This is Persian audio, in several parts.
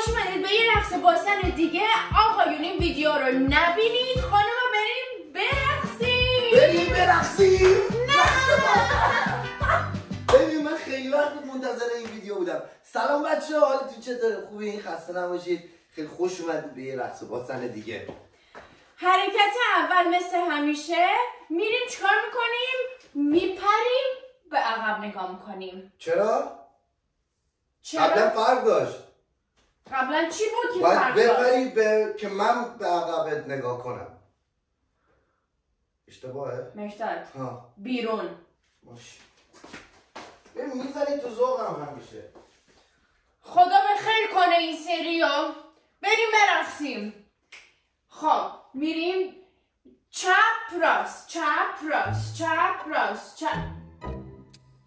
خوش اومدید به یه رقص باسن دیگه آقایون این ویدیو رو نبینید. خانم بریم برقصیم. بریم برقصیم. ببین من خیلی وقت بود منتظر این ویدیو بودم. سلام بچه حالتون چطوره خوبه این خسته نباشید. خیلی خوش اومدید به یه رقص باسن دیگه. حرکت اول مثل همیشه میریم چیکار می‌کنیم؟ میپریم به عقب نگاه می‌کنیم. چرا؟ چرا؟ قبلا فرق داشت. قبلا چی بود که باید؟ بپری به... که من به عقبت نگاه کنم. اشتباهه؟ مشتاق. ها. بیرون. باش. ببین می‌زنی تو ذوقم همیشه. خدا به خیر کنه این سریو بریم برقصیم. خب میریم. چپ راست چپ راست چپ راست چپ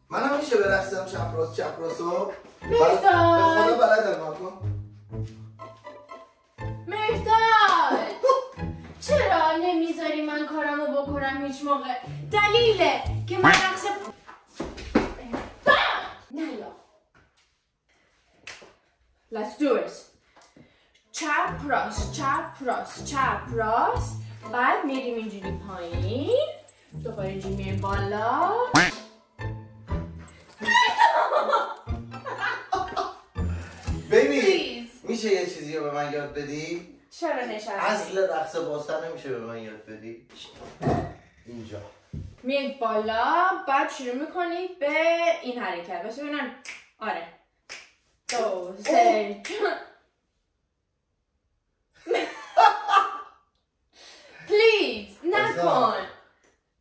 من هم میشه برقصم چپ راست چپ راست و بهتر. به خدا بلدم نکن بکنم هیچ موقع. دلیله که من رقص نه یا. Let's do it. چپ راست چپ راست چپ راست بعد میریم اینجوری پایین. دوباره اینجوری میریم بالا. میشه یه چیزی رو به من یاد بدی؟ چرا نشستی؟ اصل رقص باستن نمیشه به من یاد بدی؟ اینجا. میاد بالا بعد شروع می‌کنید به این حرکت. بس ببینم. آره. دو سه. پلیز نکن.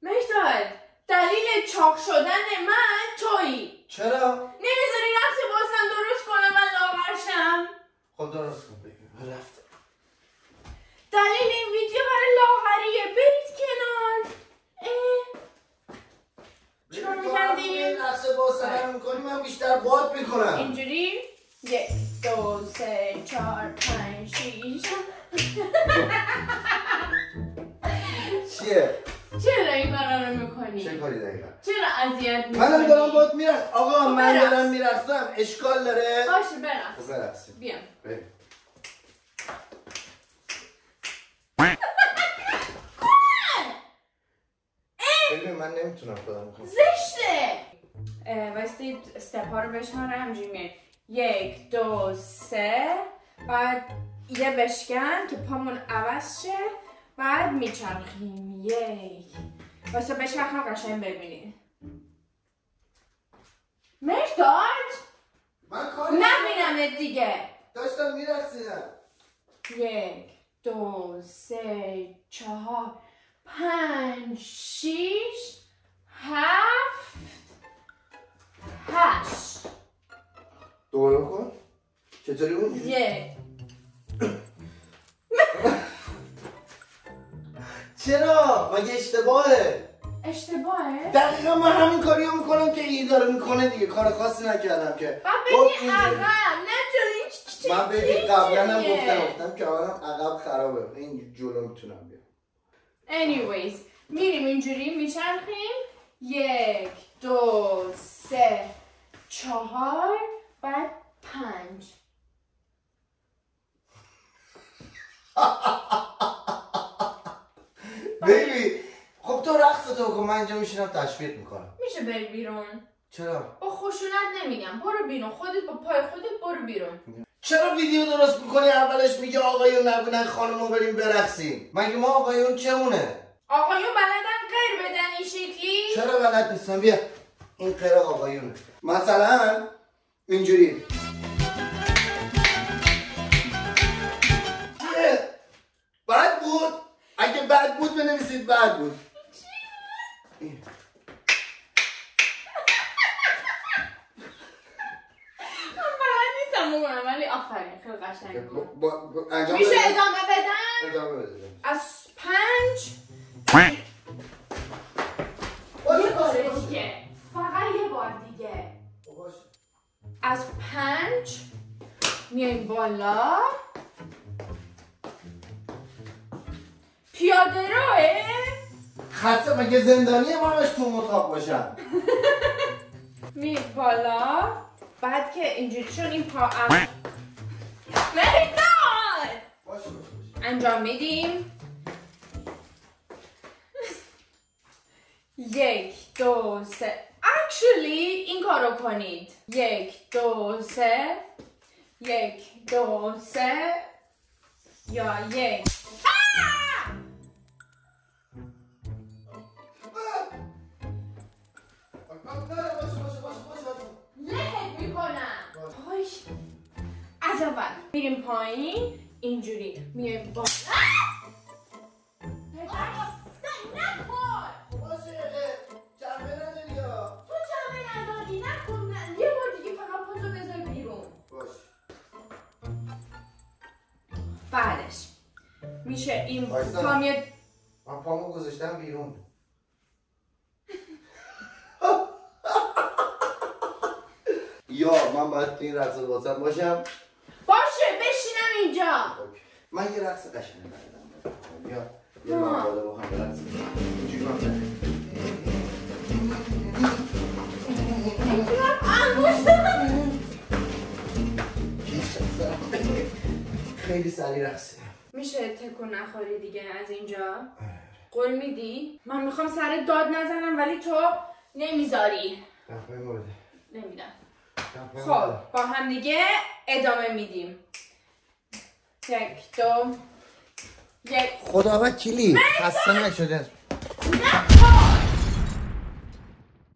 مشتاد دلیل چاق شدن من تویی. چرا؟ نمی‌ذاری رقص باسن درست کنم من لاغرشم. خب درست کن بیبی من رفتم دلیل این ویدیو برای لاغریه برید کنار هم می‌کردی؟ این رقص باستن رو می‌کنی من بیشتر باد می‌کنم اینجوری یک دو سه چهار پنج شیش چیه؟ چرا این کارا رو می‌کنی؟ چه کاری دقیقا؟ چرا اذیت می‌کنی؟ منم دارم باد میرقص آقا من برقص. دارم میرقصم اشکال داره باشه برم خب برقصیم بیام بریم. ببین من نمی‌تونم خودم کنم. زشته! وایستید استپ ها رو بشمارم همجوری میره یک دو سه بعد یه بشکن که پامون عوض شه بعد میچرخیم. یک. واسه بچرخم قشنگ ببینید مرداد! من کاری نبینمت دیگه. داشتم میرقصیدم. یک دو سه چهار پنج شیش چطوری بود؟ یک چرا؟ مگه اشتباهه؟ اشتباهه؟ دقیقا من همین کاری رو می‌کنم که این داره می‌کنه دیگه. کار خاصی نکردم که. ببین اینجوری. عقب. نه جلوی من به قبلا هم گفتم گفتم که آدم عقب خرابه. این جلو می‌تونم بیام. Anyways میریم اینجوری میچرخیم. یک دو سه چهار بعد پنج. بیبی خب تو رقص تو کن من اینجا میشینم تشویق می‌کنم. میشه بری بیرون؟ چرا؟ با خشونت نمیگم. برو بیرون. خودت با پای خودت برو بیرون. چرا ویدیو درست می‌کنی؟ اولش میگه آقایون نبینن خانمو بریم برقصیم. مگه ما آقایون چمونه؟ آقایون بلدن غیر بدن این شکلی؟ چرا بلد نیستم بیا. این غیر آقایونه. مثلا اینجوری. بد بود بنویسید بد بود این. ولی آفرین خیلی قشنگ بود انجام میشه. ادامه بدم ادامه بده از پنج پیاده روه؟ خسته مگه زندانی ما همش تو اتاق باشم میایم بالا. بعد که اینجوری چون این پا انجام میدیم. یک دو سه. Actually این کارو کنید. یک دو سه. یک دو سه. یا یک. آه! لهت می‌کنم. پای از اول میریم پایین. اینجوری. میایم بالا. نه. بذار بیرون. بعدش. میشه این. پا میاد من پامو گذاشتم بیرون. یا من باید تو این رقص باشم؟ باشه بشینم اینجا. من یه رقص قشنگ بردم یا یه من بالا با هم اینجوری من رقص. خیلی سریع رقصه. میشه تکون نخوری دیگه از اینجا؟ قول میدی؟ من می‌خوام سر داد نزنم ولی تو نمی‌ذاری. نمیدم. خب. با هم دیگه ادامه میدیم. یک دو یک. خدا وکیلی خسته نشده